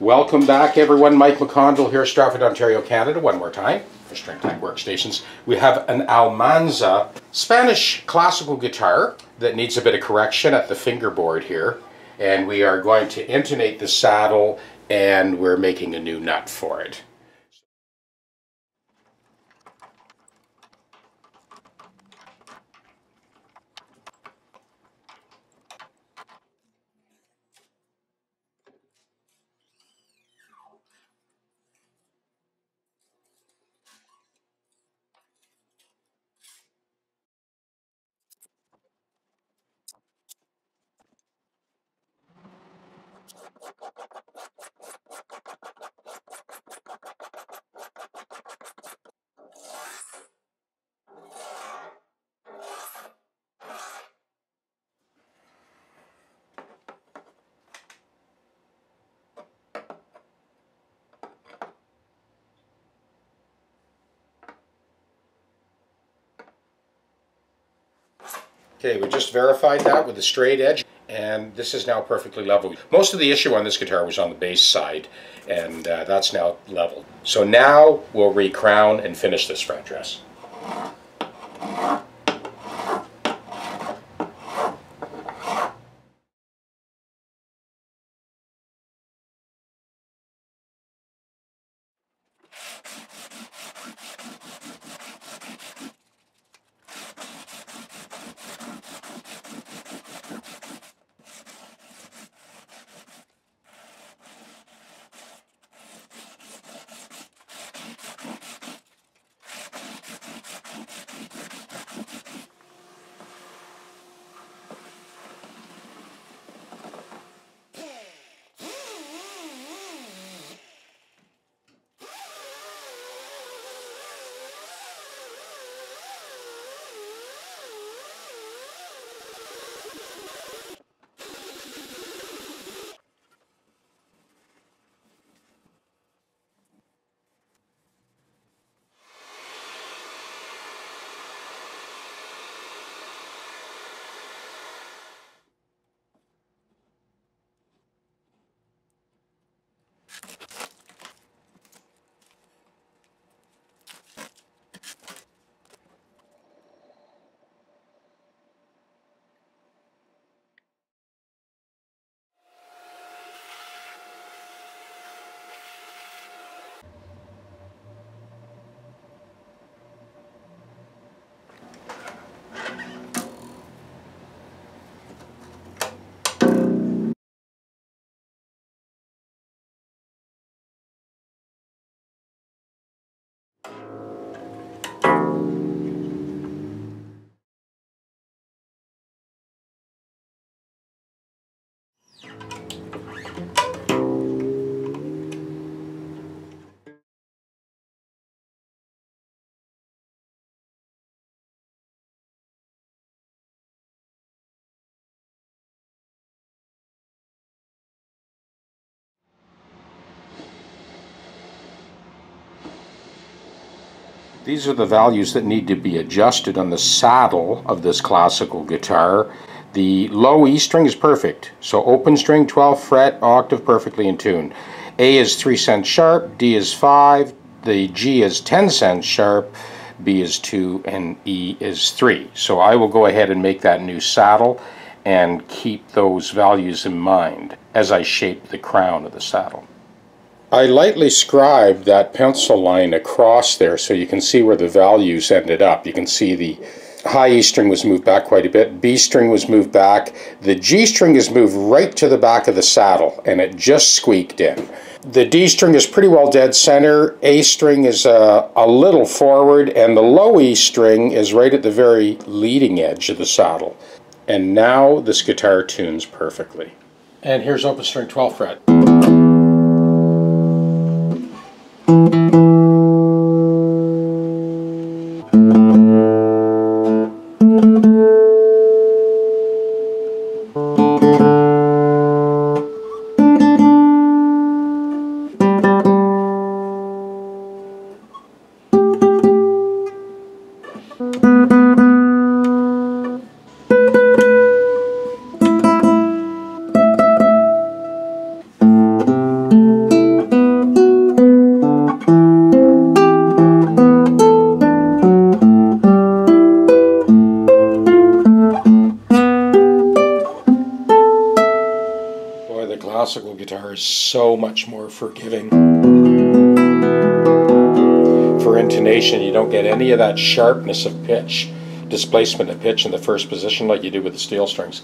Welcome back, everyone. Mike McConville here, Stratford, Ontario, Canada. One more time for StringTech Workstations. We have an Almansa Spanish classical guitar that needs a bit of correction at the fingerboard here. And we are going to intonate the saddle and we're making a new nut for it. Okay, we just verified that with the straight edge and this is now perfectly level. Most of the issue on this guitar was on the bass side and uh, that's now leveled. So now we'll recrown and finish this fret dress. These are the values that need to be adjusted on the saddle of this classical guitar. The low E string is perfect, so open string, 12th fret, octave perfectly in tune. A is 3 cents sharp, D is 5, the G is 10 cents sharp, B is 2, and E is 3. So I will go ahead and make that new saddle and keep those values in mind as I shape the crown of the saddle. I lightly scribed that pencil line across there so you can see where the values ended up. You can see the high E string was moved back quite a bit, B string was moved back, the G string is moved right to the back of the saddle and it just squeaked in. The D string is pretty well dead center, A string is uh, a little forward, and the low E string is right at the very leading edge of the saddle. And now this guitar tunes perfectly. And here's open string 12th fret. Guitar is so much more forgiving. For intonation, you don't get any of that sharpness of pitch, displacement of pitch in the first position like you do with the steel strings.